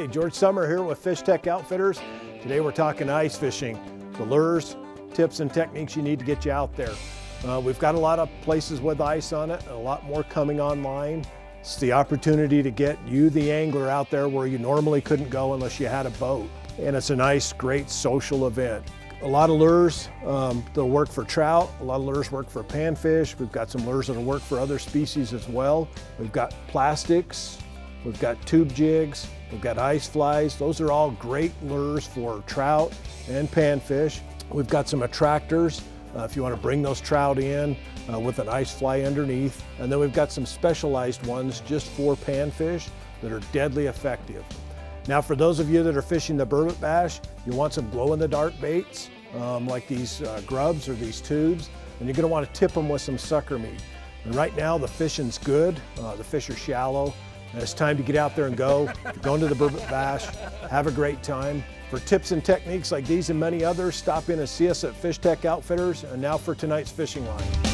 Hey, George Sommer here with Fish Tech Outfitters. Today we're talking ice fishing, the lures, tips and techniques you need to get you out there. Uh, we've got a lot of places with ice on it, and a lot more coming online. It's the opportunity to get you, the angler, out there where you normally couldn't go unless you had a boat. And it's a nice, great social event. A lot of lures um, that'll work for trout, a lot of lures work for panfish. We've got some lures that'll work for other species as well. We've got plastics, we've got tube jigs, we've got ice flies. Those are all great lures for trout and panfish. We've got some attractors uh, if you want to bring those trout in uh, with an ice fly underneath. And then we've got some specialized ones just for panfish that are deadly effective. Now for those of you that are fishing the burbot Bash, you want some glow-in-the-dark baits um, like these uh, grubs or these tubes, and you're gonna wanna tip them with some sucker meat. And right now the fishing's good, uh, the fish are shallow, it's time to get out there and go. Go into the burbot Bash. have a great time. For tips and techniques like these and many others, stop in and see us at Fish Tech Outfitters. And now for tonight's fishing line.